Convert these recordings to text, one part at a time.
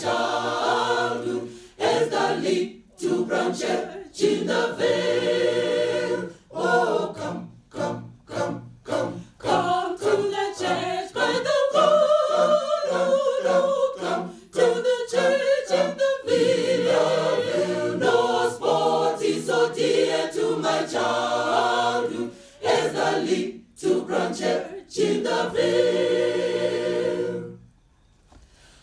childhood as the little brown church in the vale. Dear to my childhood as the little brown church in the vale.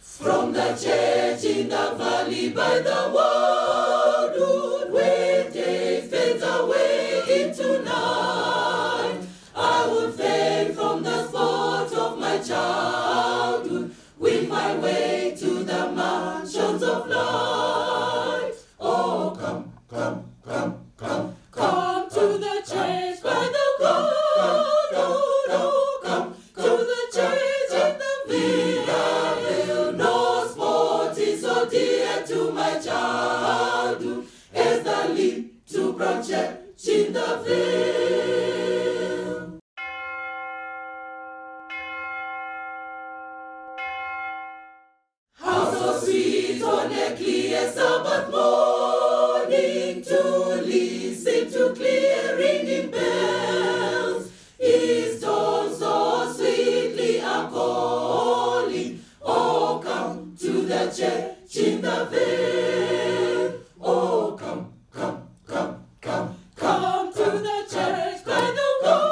From the church in the valley by the wildwood, where day fades away into night, I would fade from the spot of my childhood, win my way to the mansions of light. To vale. Oh, come, come, come, come, come to the church by the wall.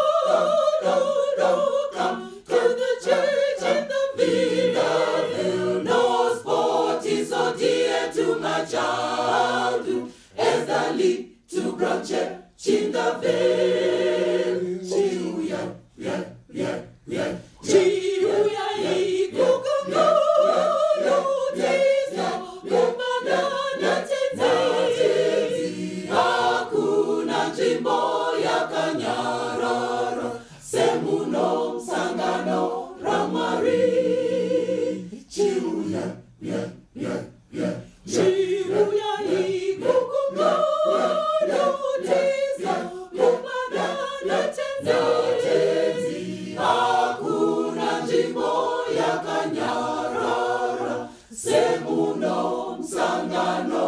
Oh, come to the church in the. No sport is so dear to my childhood as the little brown church in the vale. akanyarara semuno sangano ramwari chiuya ya ya ya chiuya ikukukononotiza kumadanatenzi hakuna nzvimbo yakanyarara semuno sangano